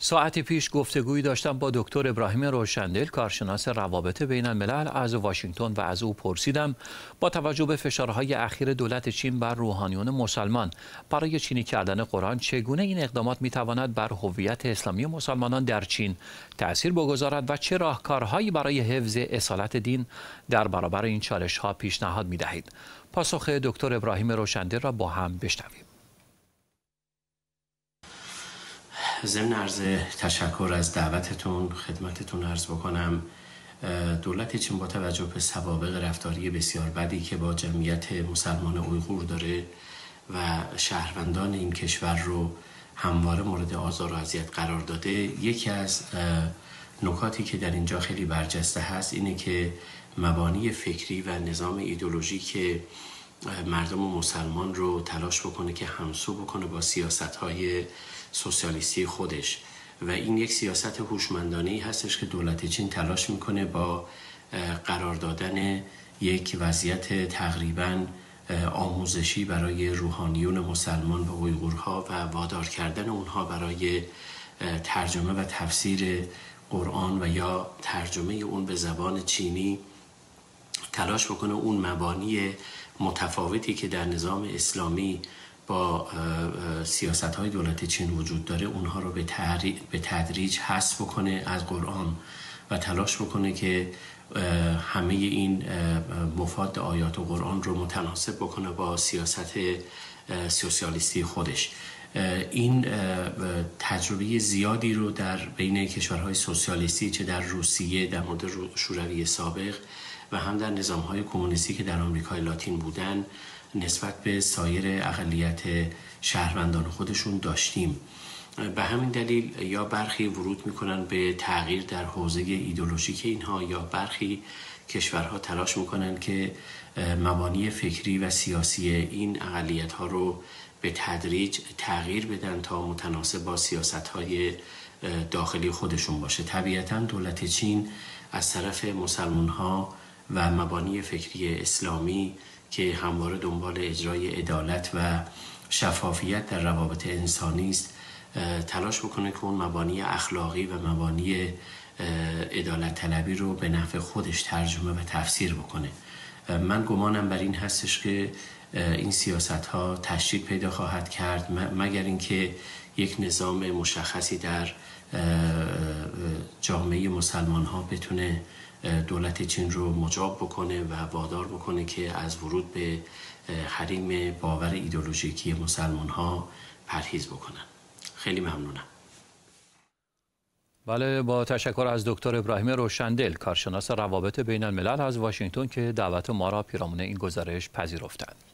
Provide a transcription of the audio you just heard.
ساعتی پیش گفتگویی داشتم با دکتر ابراهیم روشندل کارشناس روابط بین الملل از واشنگتن و از او پرسیدم با توجه به فشارهای اخیر دولت چین بر روحانیون مسلمان برای چینی کردن قرآن چگونه این اقدامات می‌تواند بر هویت اسلامی مسلمانان در چین تأثیر بگذارد و چه راهکارهایی برای حفظ اصالت دین در برابر این چالش ها پیشنهاد می دهید پاسخ دکتر ابراهیم روشندل را با هم بشنویم. ضمن عرض تشکر از دعوتتون خدمتتون عرض بکنم دولت چین با توجه به سوابق رفتاری بسیار بدی که با جمعیت مسلمان اویغور داره و شهروندان این کشور رو همواره مورد آزار و اذیت قرار داده یکی از نکاتی که در اینجا خیلی برجسته هست اینه که مبانی فکری و نظام ایدولوژی که مردم مسلمان رو تلاش بکنه که همسو بکنه با سیاست های سوسیالیستی خودش. و این یک سیاست هوشمندانه هستش که دولت چین تلاش می‌کنه با قرار دادن یک وضعیت تقریبا آموزشی برای روحانیون مسلمان و اویغورها و وادار کردن اونها برای ترجمه و تفسیر قرآن و یا ترجمه اون به زبان چینی تلاش بکنه اون مبانی متفاوتی که در نظام اسلامی با سیاست های دولت چین وجود داره اونها رو به تدریج حذف بکنه از قرآن و تلاش بکنه که همه این مفاد آیات و قرآن رو متناسب بکنه با سیاست سوسیالیستی خودش. این تجربه زیادی رو در بین کشورهای سوسیالیستی چه در روسیه در مورد شوروی سابق و هم در نظام های کمونیستی که در آمریکای لاتین بودن نسبت به سایر اقلیت شهروندان خودشون داشتیم. به همین دلیل یا برخی ورود می‌کنن به تغییر در حوزه ایدولوژیک اینها یا برخی کشورها تلاش می‌کنن که مبانی فکری و سیاسی این اقلیت ها رو به تدریج تغییر بدن تا متناسب با سیاست های داخلی خودشون باشه. طبیعتا دولت چین از طرف مسلمان ها و مبانی فکری اسلامی که همواره دنبال اجرای عدالت و شفافیت در روابط انسانی است تلاش بکنه که اون مبانی اخلاقی و مبانی عدالت طلبی رو به نفع خودش ترجمه و تفسیر بکنه. من گمانم بر این هستش که این سیاست ها تشدید پیدا خواهد کرد مگر اینکه یک نظام مشخصی در جامعه مسلمان ها بتونه دولت چین رو مجاب بکنه و وادار بکنه که از ورود به حریم باور ایدولوژیکی مسلمان ها پرهیز بکنن. خیلی ممنونم. بله با تشکر از دکتر ابراهیم روشندل کارشناس روابط بین الملل از واشنگتن که دعوت ما را پیرامون این گزارش پذیرفتند.